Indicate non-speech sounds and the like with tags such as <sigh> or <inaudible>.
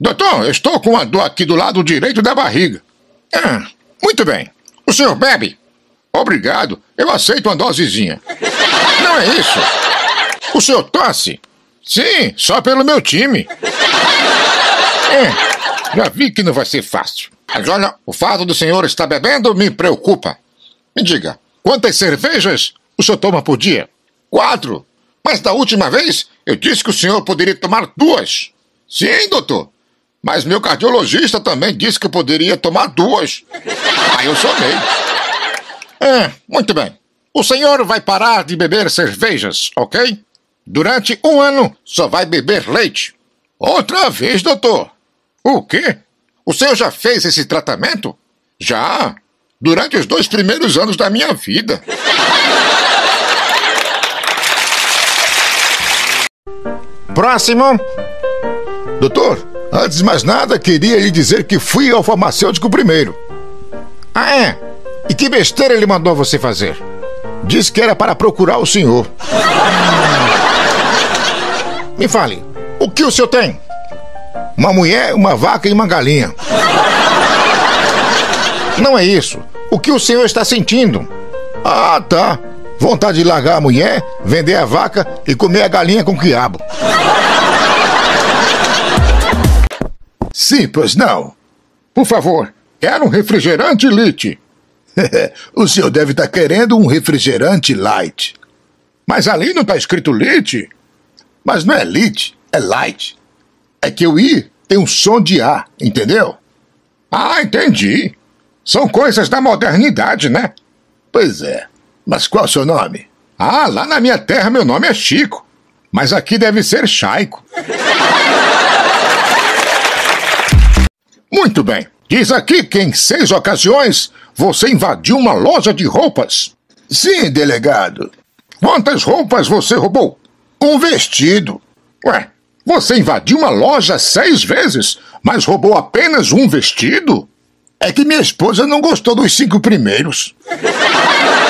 Doutor, estou com uma dor aqui do lado direito da barriga. Ah, muito bem. O senhor bebe? Obrigado, eu aceito uma dosezinha. Não é isso. O senhor tosse? Sim, só pelo meu time. É, já vi que não vai ser fácil. Mas olha, o fato do senhor estar bebendo me preocupa. Me diga, quantas cervejas o senhor toma por dia? Quatro. Mas da última vez eu disse que o senhor poderia tomar duas. Sim, doutor. Mas meu cardiologista também disse que eu poderia tomar duas. Aí eu somei. É, muito bem. O senhor vai parar de beber cervejas, ok? Durante um ano só vai beber leite. Outra vez, doutor. O quê? O senhor já fez esse tratamento? Já. Durante os dois primeiros anos da minha vida. Próximo. Doutor, antes de mais nada, queria lhe dizer que fui ao farmacêutico primeiro. Ah, é? E que besteira ele mandou você fazer? Disse que era para procurar o senhor. Me fale, o que o senhor tem? Uma mulher, uma vaca e uma galinha. Não é isso. O que o senhor está sentindo? Ah, tá. Vontade de largar a mulher, vender a vaca e comer a galinha com quiabo. Sim, pois não. Por favor, quero um refrigerante Lite. <laughs> o senhor deve estar querendo um refrigerante light. Mas ali não está escrito Lite. Mas não é Lite, é light. É que o I tem um som de A, entendeu? Ah, entendi. São coisas da modernidade, né? Pois é. Mas qual é o seu nome? Ah, lá na minha terra meu nome é Chico. Mas aqui deve ser Chaico. <laughs> Muito bem. Diz aqui que em seis ocasiões você invadiu uma loja de roupas. Sim, delegado. Quantas roupas você roubou? Um vestido. Ué, você invadiu uma loja seis vezes, mas roubou apenas um vestido? É que minha esposa não gostou dos cinco primeiros. <laughs>